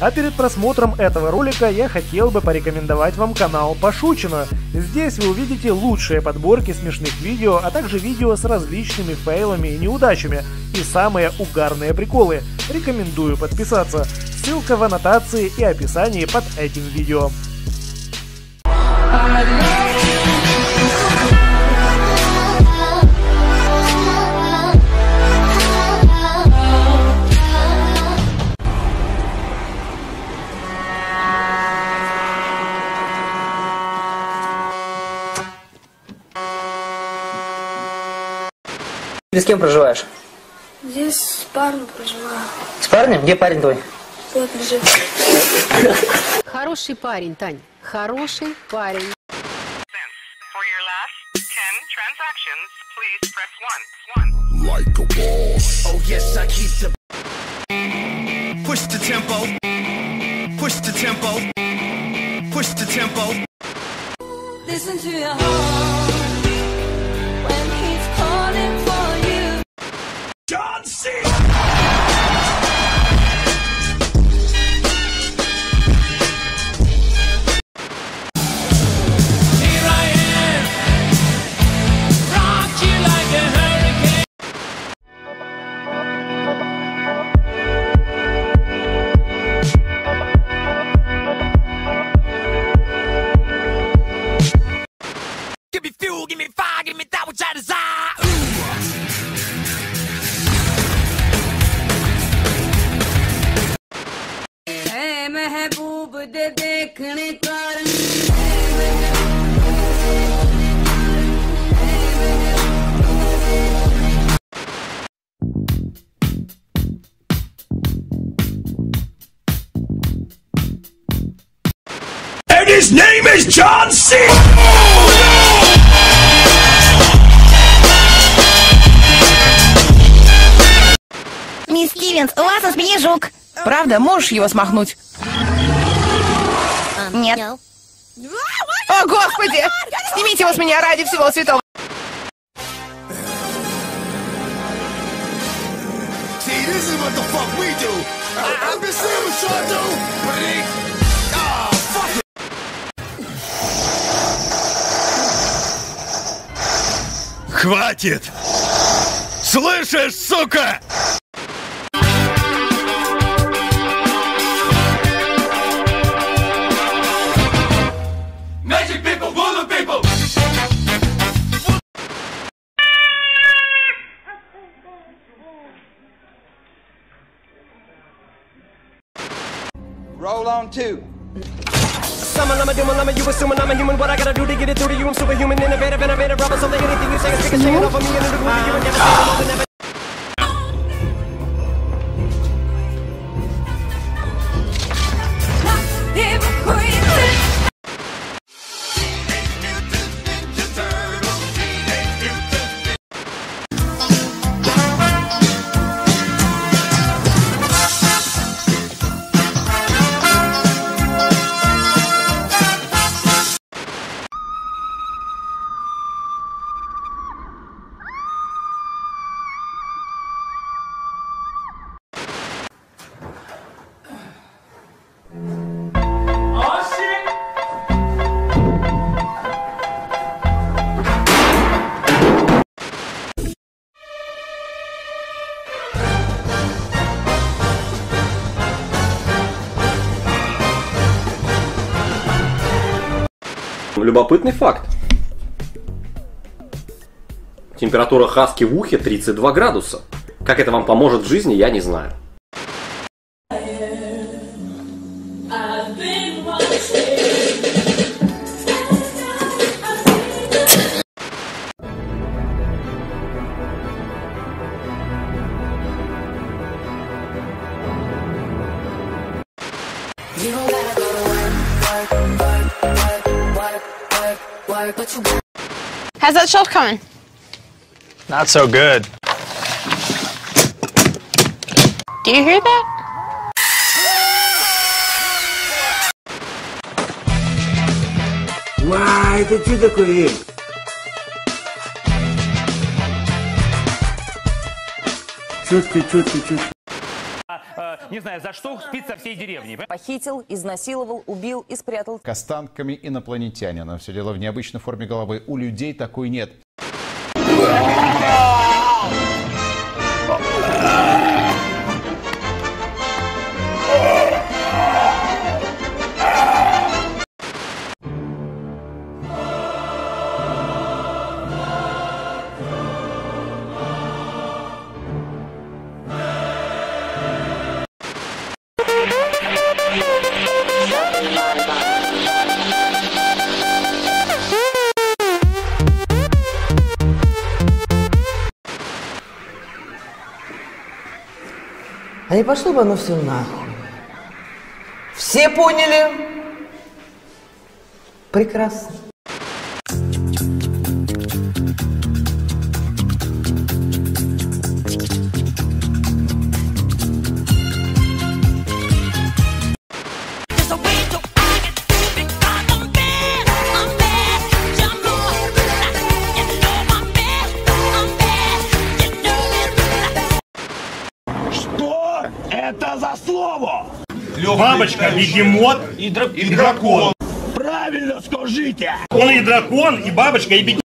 А перед просмотром этого ролика я хотел бы порекомендовать вам канал Пошучено. Здесь вы увидите лучшие подборки смешных видео, а также видео с различными фейлами и неудачами, и самые угарные приколы. Рекомендую подписаться. Ссылка в аннотации и описании под этим видео. Ты с кем проживаешь? Здесь с парнем проживаю. С парнем? Где парень твой? Вот лежит. Хороший парень, Тань. Хороший парень. For your last 10 transactions, please press 1. 1. like a boss. Oh yes, I keep the push the tempo, push the tempo, push the tempo. Listen to your heart And his name is John C. Мисс Стивенс, у вас на спине жук. Правда, можешь его смахнуть? Нет. О, Господи! Снимите его с меня ради всего святого! See, this is what the fuck we do. I, I've been seeing what y'all do, Хватит! Слышишь, сука? Magic people, voodoo people! Roll on two. Summon, I'm a doom, I'm a you assuming I'm a human. What I gotta do to get it through to you? I'm superhuman, innovative, innovative, rubber. Something, anything you say, is speak, it off of me, and it'll you and never Любопытный факт. Температура хаски в ухе 32 градуса. Как это вам поможет в жизни, я не знаю. How's that shelf coming? Not so good. Do you hear that? Why te çocuk koyayım. Çöktü çöktü. Не знаю, за что спит со всей деревни. Похитил, изнасиловал, убил и спрятал. К останками инопланетянина. Все дело в необычной форме головы. У людей такой нет. А не пошло бы оно все нахуй. Все поняли? Прекрасно. Это за слово? Бабочка, бегемот и, дра- и дракон. Правильно скажите! Он и дракон, и бабочка, и бегемот.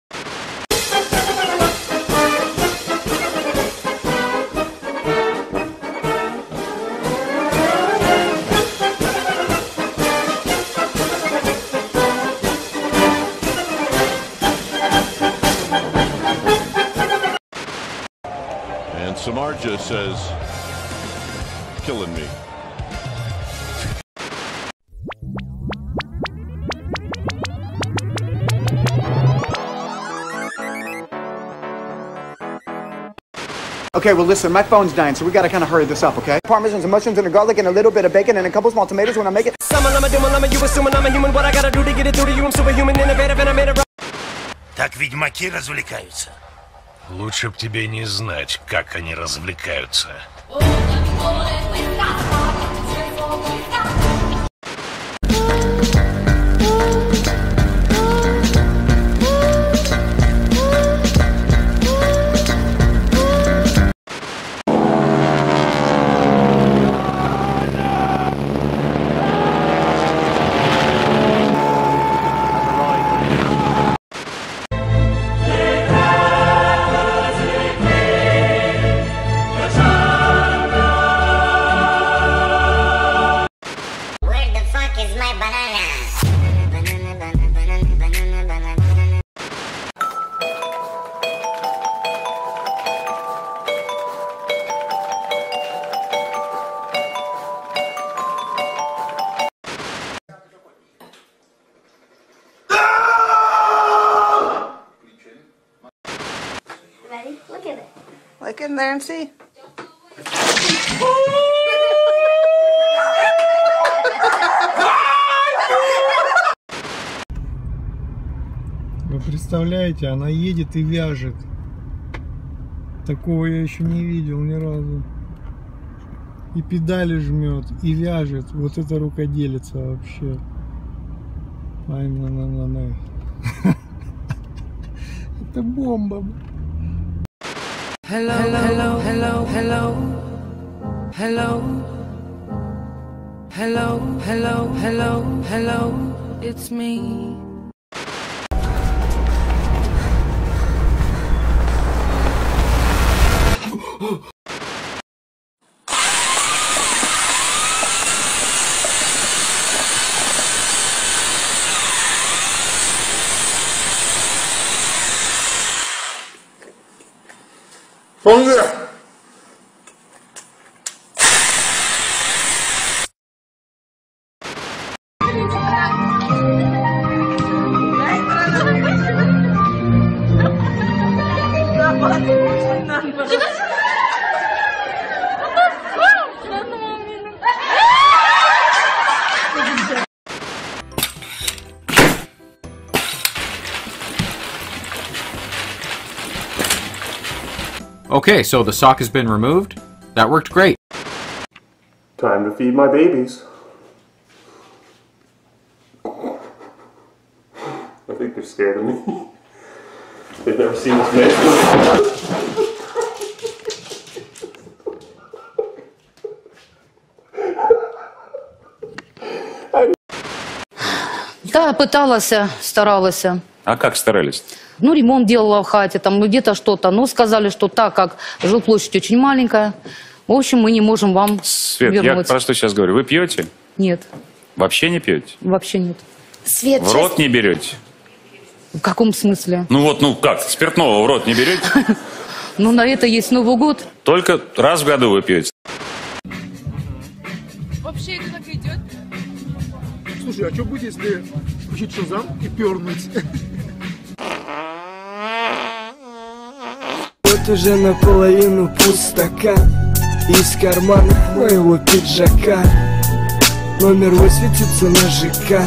And Samarja says, killing me. Okay, well, listen, my phone's dying, so we gotta kind of hurry this up, okay? Parmesan, some mushrooms, and a garlic, and a little bit of bacon, and a couple small tomatoes when I make it. Summon, I'm a doom, I'm a you assuming I'm a human. What I gotta do to get it through to you? I'm superhuman, innovative, and I made it. Так ведьмаки развлекаются. Лучше б тебе не знать, как они развлекаются. Oh, in there and see. Вы представляете, она едет и вяжет. Такого я еще не видел ни разу. И педали жмет, и вяжет. Вот это рукоделица вообще. Ай, на на на на Это бомба. Hello, hello, hello, hello. Hello. Hello, hello, hello, hello. It's me. 冯月。Okay, so the sock has been removed. That worked great. Time to feed my babies. I think they're scared of me. They've never seen this man. Та пыталася, старалася. А как старались? Ну, ремонт делала в хате, там ну, где-то что-то. Но сказали, что так как жилплощадь очень маленькая, в общем, мы не можем вам Свет, я вернуть. про что сейчас говорю. Вы пьете? Нет, Вообще не пьете? вообще нет. Свет, В рот не берете? В каком смысле? Ну вот, ну как, спиртного в рот не берете? Ну, на это есть Новый год. Только раз в году вы пьете. Вообще это так идет. Слушай, а что будет, если включить шазам и пернуть? Вот уже наполовину пуст Из кармана моего пиджака Номер высветится на ЖК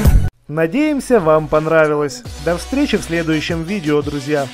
Надеемся, вам понравилось. До встречи в следующем видео, друзья.